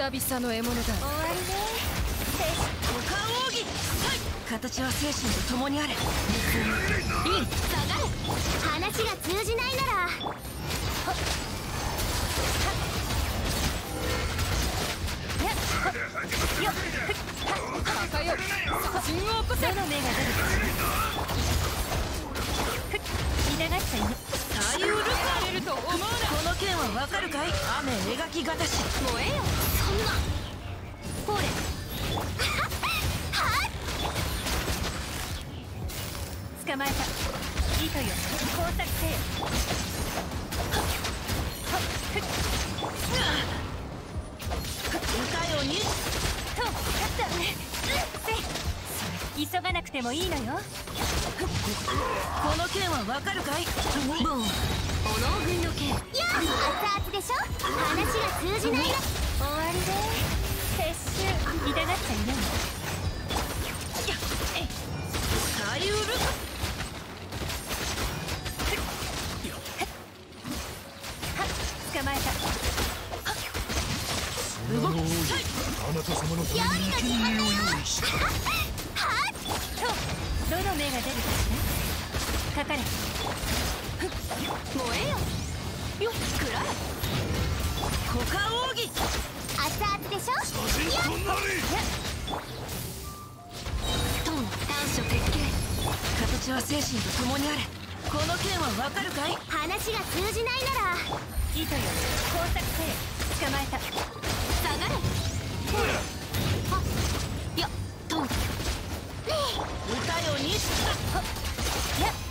久々の獲物だ。終わりね。五感奥義。形は精神と共にあれ凛下がれ話が通じないなら。よ殺人を起こせどの目が出るはわかるかい？雨描きがたし。燃えよ。そんな。ほれ。捕まえた。糸よ。工作せよ。歌よにと勝っ。たせ急がなくてもいいのよこの剣はわかるかいボン軍の剣や熱々でしょ話が通じないな終わりで撤収痛がっちゃいない左右ルカ捕まえた動きあなた様のために生贄を用意した。とどの目が出るかしら？かかれ燃えよよっくらえ股間奥義熱々でしょ人となれトン短所鉄拳形は精神と共にあれ。この剣はわかるかい？話が通じないなら糸よ工作せ捕まえた。下がれ。ほらあやトン歌よにや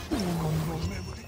黄金の眠り